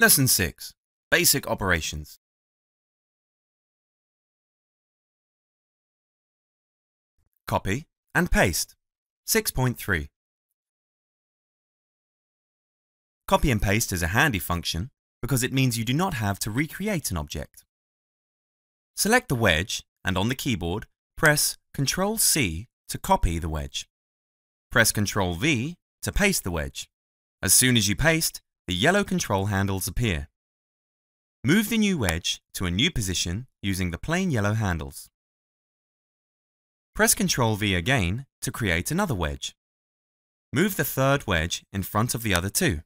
Lesson 6 Basic Operations Copy and paste. 6.3 Copy and paste is a handy function because it means you do not have to recreate an object. Select the wedge and on the keyboard, press Ctrl-C to copy the wedge. Press Ctrl-V to paste the wedge. As soon as you paste, the yellow control handles appear. Move the new wedge to a new position using the plain yellow handles. Press Ctrl V again to create another wedge. Move the third wedge in front of the other two.